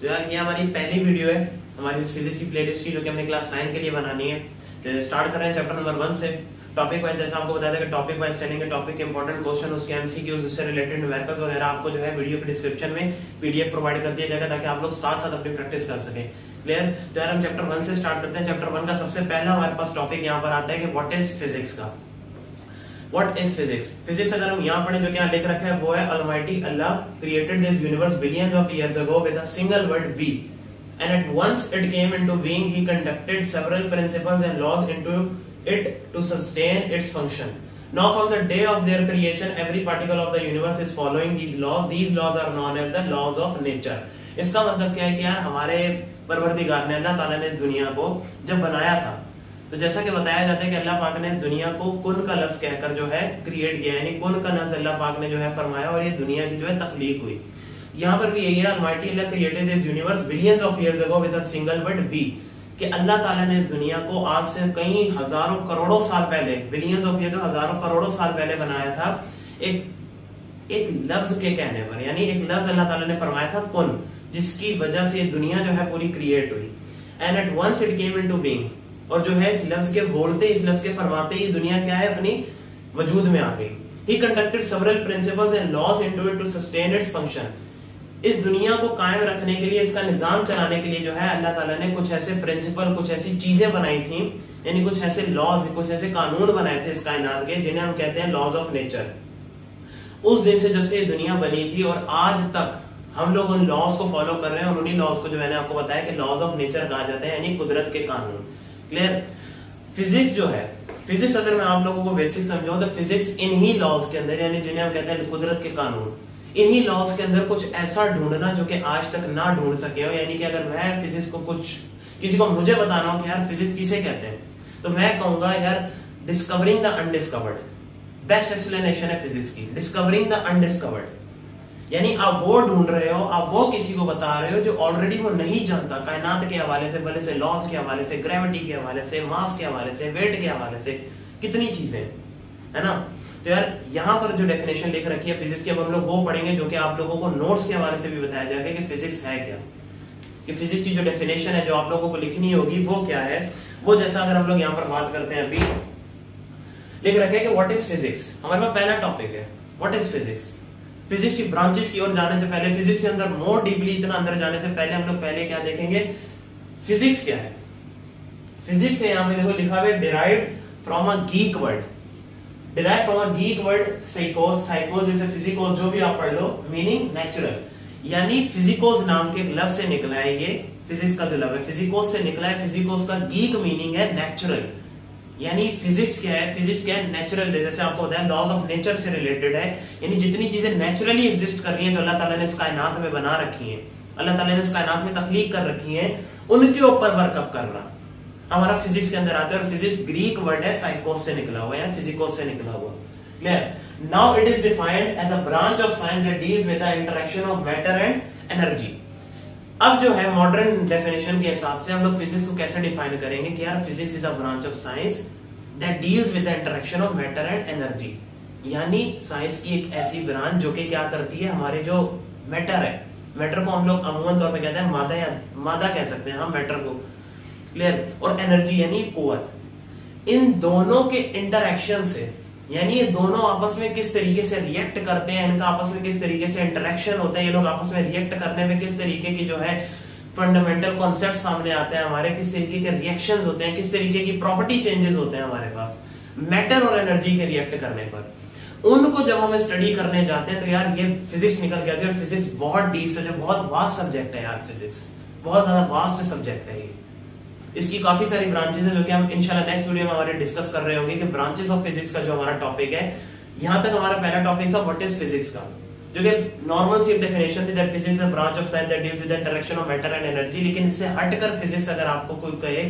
तो यार ये हमारी पहली वीडियो है, हमारी इस फिजिक्स की प्लेलिस्ट की जो कि हमने क्लास नाइन के लिए बनानी है। तो स्टार्ट कर रहे हैं चैप्टर नंबर वन से। टॉपिक वाइज जैसा आपको बताया था कि टॉपिक वाइज चलेंगे टॉपिक के इंपॉर्टेंट क्वेश्चन उसके एमसीक्यूज उससे रिलेटेड न्यूमेरिकल्स वगैरह आपको जो है वीडियो के डिस्क्रिप्शन में पीडीएफ प्रोवाइड कर दिया जाएगा ताकि आप लोग साथ साथ अपनी प्रैक्टिस कर सकें। क्लियर तो यार, हम चैप्टर वन से स्टार्ट करते हैं। चैप्टर वन का सबसे पहला हमारे पास टॉपिक यहाँ पर आता है कि व्हाट इज़ फिजिक्स का? वट इज़ फिजिक्स फिजिक्स अगर हम यहाँ पढ़े जो क्या लिख रखा है? वो है almighty Allah created this universe billion of years ago with a single word be and at once it came into being he conducted several principles and laws into it to sustain its function now from the day of their creation every particle of the universe is following these laws these laws are known as the laws of nature इसका मतलब क्या है कि यार, हमारे परवरदिगार ने अल्लाह ताला ने इस दुनिया को जब बनाया था तो जैसा कि बताया जाता है कि अल्लाह पाक ने इस दुनिया को कुन का लफ्ज कहकर जो है क्रिएट किया यानी कुन का लफ्ज अल्लाह पाक ने जो है फरमाया और ये दुनिया की जो है तखलीक हुई। यहाँ पर भी यही है, Almighty Allah created this universe billions of years ago with a single word we कि अल्लाह ताला ने इस दुनिया को आज से कई हज़ारों करोड़ों साल पहले बिलियंस ऑफ़ ईयर्स हज़ारों करोड़ों साल पहले बनाया था, एक एक लफ्ज के कहने पर, यानी एक लफ्ज अल्लाह ताला ने फरमाया था कुन, जिसकी वजह से दुनिया जो है पूरी क्रिएट हुई। And at once it came into being और जो है इस लफ्ज के बोलते इस लफ्ज के फरमाते ही दुनिया क्या है अपनी वजूद में आ गई। He conducted several principles and laws into it to sustain its function. इस दुनिया को कायम रखने के लिए, इसका निज़ाम चलाने के लिए जो है, अल्लाह ताला ने कुछ ऐसे प्रिंसिपल कुछ ऐसी चीज़ें बनाई थी, यानी कुछ ऐसे लॉज कुछ ऐसे कानून बनाए थे इस कायनात के, जिन्हें हम कहते हैं लॉज ऑफ़ नेचर उस दिन से जब से दुनिया बनी थी और आज तक हम लोग उन लॉज को फॉलो कर रहे हैं और उन्हीं लॉज को जो मैंने आपको बताया कि लॉज ऑफ़ नेचर कहा जाता है, यानी कुदरत के कानून। क्लियर फिजिक्स जो है फिजिक्स अगर मैं आप लोगों को बेसिक समझाऊं तो फिजिक्स इन्हीं लॉज के अंदर, यानी जिन्हें हम कहते हैं कुदरत के कानून, इन्हीं लॉज के अंदर कुछ ऐसा ढूंढना जो कि आज तक ना ढूंढ सके हो। यानी कि अगर मैं फिजिक्स को कुछ, किसी को मुझे बताना हो कि यार फिजिक्स किसे कहते हैं तो मैं कहूँगा, यार discovering the undiscovered best explanation है फिजिक्स की डिस्कवरिंग द अनडिस्कवर्ड यानी आप वो ढूंढ रहे हो, आप वो किसी को बता रहे हो जो ऑलरेडी वो नहीं जानता, कायनात के हवाले से भले से लॉस के हवाले से ग्रेविटी के हवाले से मास के हवाले से वेट के हवाले से, कितनी चीज़ें है ना? तो यार, यहाँ पर जो डेफिनेशन लिख रखी है फिजिक्स की, अब हम लोग वो पढ़ेंगे जो कि आप लोगों को नोट्स के हवाले से भी बताया जाएगा कि फिजिक्स है क्या। कि फिजिक्स की जो डेफिनेशन है, जो आप लोगों को लिखनी होगी, वो क्या है? वो जैसा अगर हम लोग यहाँ पर बात करते हैं अभी लिख रखे कि व्हाट इज़ फिजिक्स हमारे पास पहला टॉपिक है व्हाट इज़ फिजिक्स फिजिक्स की ब्रांचेस की ओर जाने से पहले, फिजिक्स के अंदर मोर डीपली इतना अंदर जाने से पहले हम लोग पहले क्या देखेंगे? फिजिक्स क्या है? फिजिक्स है यहाँ पे देखो लिखा हुआ derived from a geek word derive from a geek word साइकोस साइकोस जैसे फिजिकोस जो भी आप पढ़ लो मीनिंग नेचुरल यानी फिजिकोस नाम के लफ्ज से निकला है ये फिजिक्स का जो लफ्ज है फिजिकोस से निकला है फिजिकोस का गीक मीनिंग है नेचुरल यानी फिजिक्स क्या है? फिजिक्स क्या है? नेचुरल जैसे आपको बताया लॉज ऑफ़ नेचर से रिलेटेड है। यानी जितनी चीज़ें नेचुरली एग्जिस्ट कर रही हैं, जो अल्लाह ताला ने इस कायनात में बना रखी हैं, अल्लाह ताला ने इस कायनात में तखलीक कर रखी हैं, उनके ऊपर वर्कअप करना। हमारा फिजिक्स के अंदर आता है और फिजिक्स ग्रीक वर्ड है साइकोस से निकला हुआ है फिजिकोस से निकला हुआ। Clear now it is defined as a branch of science that deals with the interaction of matter and energy अब जो है मॉडर्न डेफिनेशन के हिसाब से हम लोग फिजिक्स को कैसे डिफाइन करेंगे कि यार physics is a branch of science that deals with the interaction of matter and energy यानी साइंस की एक ऐसी ब्रांच जो कि क्या करती है, हमारे जो मैटर है। मैटर को हम लोग अमूमन तौर पे कहते हैं मादा या मादा कह सकते हैं हम मैटर को। क्लियर और एनर्जी यानी कुवत इन दोनों के इंटरेक्शन से यानी ये दोनों आपस में किस तरीके से रिएक्ट करते हैं, इनका आपस में किस तरीके से इंटरेक्शन होता है, ये लोग आपस में रिएक्ट करने में किस तरीके की जो है फंडामेंटल कॉन्सेप्ट सामने आते हैं हमारे, किस तरीके के रिएक्शन होते हैं, किस तरीके की प्रॉपर्टी चेंजेस होते हैं हमारे पास मैटर और एनर्जी के रिएक्ट करने पर। उनको जब हम स्टडी करने जाते हैं तो यार ये फिजिक्स निकल के आती है और फिजिक्स बहुत डीप से जो बहुत वास्ट सब्जेक्ट है यार फिजिक्स बहुत ज़्यादा वास्ट सब्जेक्ट है ये। इसकी काफ़ी सारी ब्रांचेस हैं जो कि हम इंशाल्लाह नेक्स्ट वीडियो में हमारे डिस्कस कर रहे होंगे कि ब्रांचेस ऑफ़ फिजिक्स का जो हमारा टॉपिक है, यहाँ तक हमारा पहला टॉपिक था व्हाट इज़ फिजिक्स का? जो कि नॉर्मल सी डेफिनेशन थी that physics is a branch of science that deals with the interaction of matter and energy लेकिन इससे हटकर फिजिक्स अगर आपको कोई कहे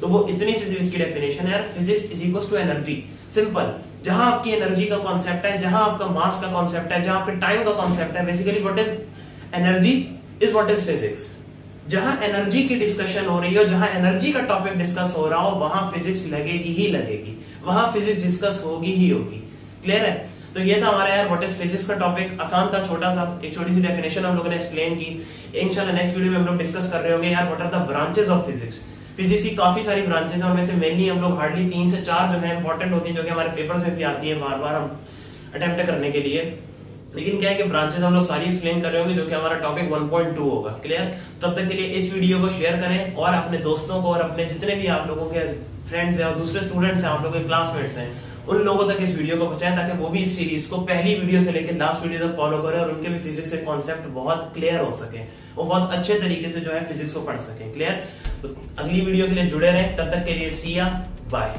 तो वो इतनी सी इसकी डेफिनेशन है physics is equals to energy simple जहाँ आपकी एनर्जी का कॉन्सेप्ट है, जहाँ आपका मास का कॉन्सेप्ट है, जहाँ आपके टाइम का कॉन्सेप्ट है basically what is energy is what is physics जहाँ एनर्जी की डिस्कशन हो रही हो जहाँ एनर्जी का टॉपिक डिस्कस हो रहा हो, वहाँ फिजिक्स लगेगी ही लगेगी। वहाँ फिजिक्स डिस्कस होगी ही होगी। क्लियर है? तो ये था हमारा यार व्हाट इज़ फिजिक्स का टॉपिक आसान था, छोटा सा, एक छोटी सी डेफिनेशन हम लोगों ने एक्सप्लेन की। इंशाल्लाह नेक्स्ट वीडियो में हम लोग डिस्कस कर रहे होंगे यार what are the branches of physics physics की काफ़ी सारी ब्रांचेस हैं, उनमें से मेनली हम लोग हार्डली तीन से चार जो है इंपॉर्टेंट होती हैं, जो कि हमारे पेपर्स में भी आती है बार बार हम अटेम्प्ट करने के लिए। लेकिन क्या है कि ब्रांचेस हम लोग सारी एक्सप्लेन कर रहे होंगे जो कि हमारा टॉपिक 1.2 होगा। क्लियर तब तक के लिए इस वीडियो को शेयर करें और अपने दोस्तों को और अपने जितने भी आप लोगों के फ्रेंड्स हैं और दूसरे स्टूडेंट्स हैं, आप लोगों के क्लासमेट्स हैं, उन लोगों तक इस वीडियो को पहुंचाएँ ताकि वो भी इस सीरीज़ को पहली वीडियो से लेकर लास्ट वीडियो तक फॉलो करें और उनके भी फिजिक्स के कॉन्सेप्ट बहुत क्लियर हो सके। वो बहुत अच्छे तरीके से जो है फिजिक्स को पढ़ सकें। क्लियर तो अगली वीडियो के लिए जुड़े रहें। तब तक के लिए सिया बाय